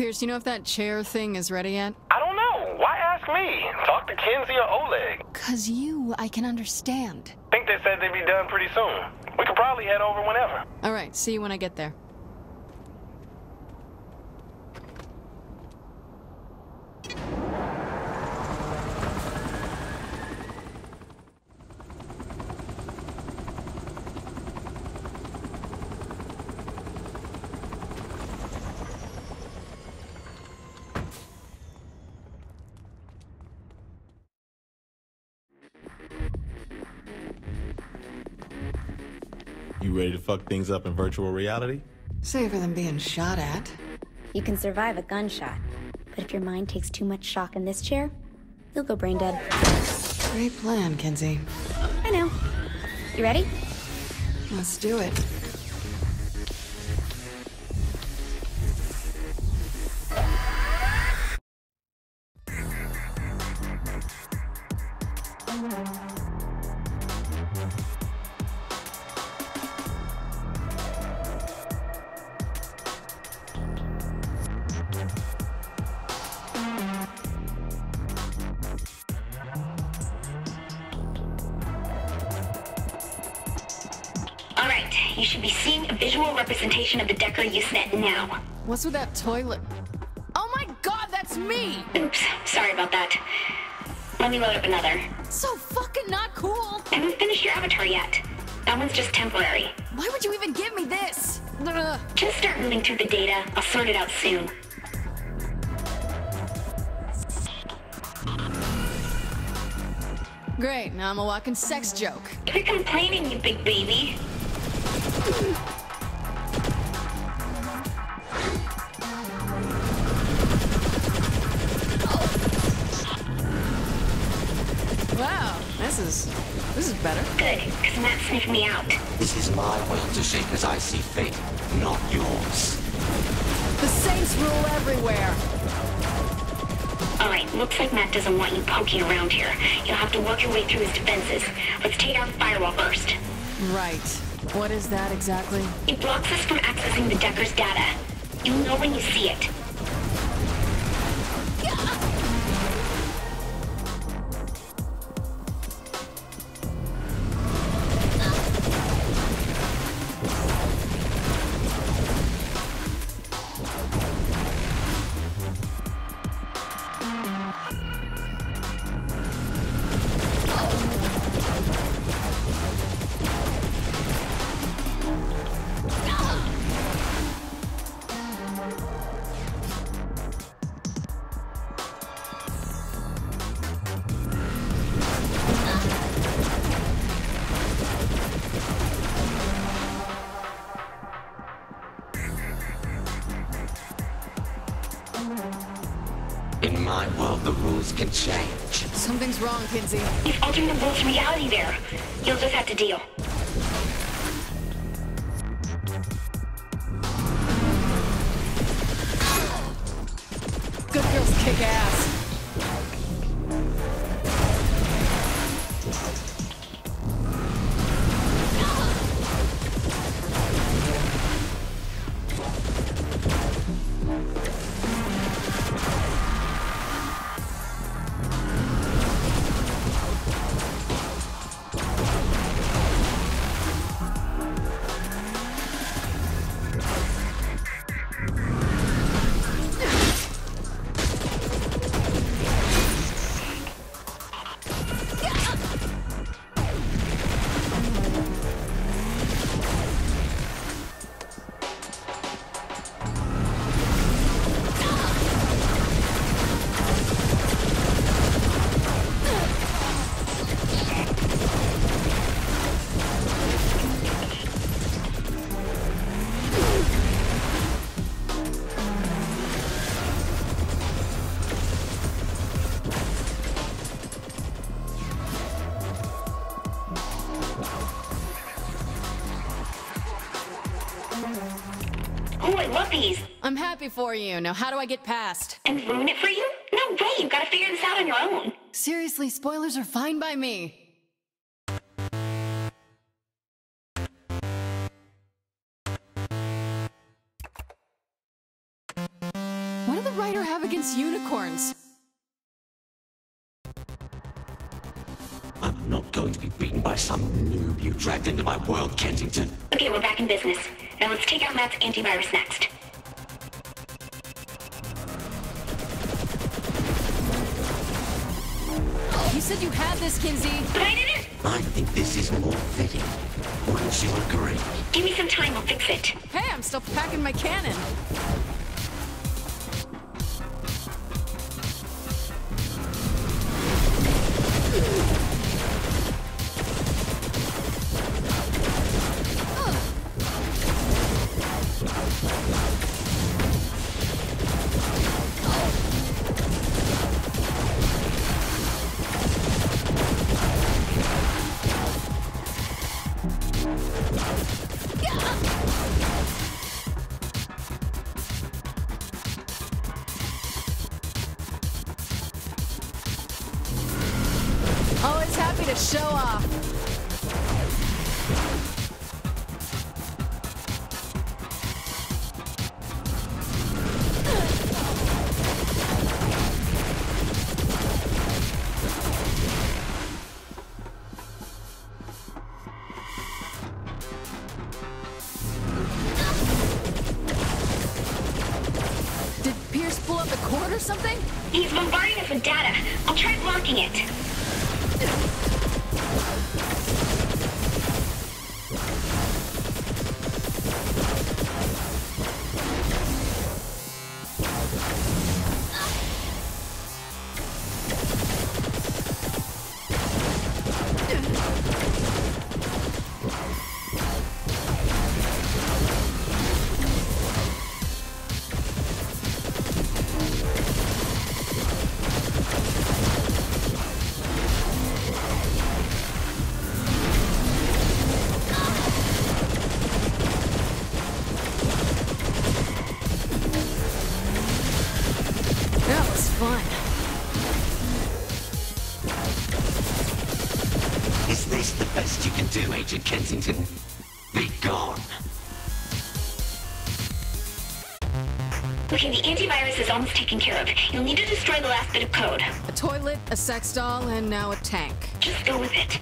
Pierce, you know if that chair thing is ready yet? I don't know. Why ask me? Talk to Kinzie or Oleg. Cause you, I can understand. Think they said they'd be done pretty soon. We could probably head over whenever. Alright, see you when I get there. You ready to fuck things up in virtual reality? Safer than being shot at. You can survive a gunshot, but if your mind takes too much shock in this chair, you'll go brain dead. Great plan, Kinzie. I know. You ready? Let's do it. Right, you should be seeing a visual representation of the Decker Usenet now. What's with that toilet? Oh my god, that's me! Oops, sorry about that. Let me load up another. So fucking not cool! I haven't finished your avatar yet. That one's just temporary. Why would you even give me this? Ugh. Just start moving through the data. I'll sort it out soon. Great, now I'm a walking sex joke. Quit complaining, you big baby. Wow, this is... this is better. Good, because Matt sniffed me out. This is my world to shape as I see fit, not yours. The saints rule everywhere! Alright, looks like Matt doesn't want you poking around here. You'll have to work your way through his defenses. Let's take out the firewall first. Right. What is that exactly? It blocks us from accessing the Decker's data. You'll know when you see it. In my world, the rules can change. Something's wrong, Kinzie. You've altered the rules reality there. You'll just have to deal. Oh, I love these. I'm happy for you. Now, how do I get past? And ruin it for you? No way, You've gotta figure this out on your own. Seriously, spoilers are fine by me. What did the writer have against unicorns? I'm not going to be beaten by some noob you dragged into my world, Kensington. Okay, we're back in business. Now let's take out Matt's antivirus next. You said you had this, Kinzie. But I didn't! I think this is more fitting. Wouldn't you agree? Give me some time, I'll fix it. Hey, I'm still packing my cannon. Oh, Always happy to show off. Something? He's bombarding us with data. I'll try blocking it. You can do, Agent Kensington? Be gone. Okay, the antivirus is almost taken care of. You'll need to destroy the last bit of code. A toilet, a sex doll, and now a tank. Just go with it.